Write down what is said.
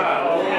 side.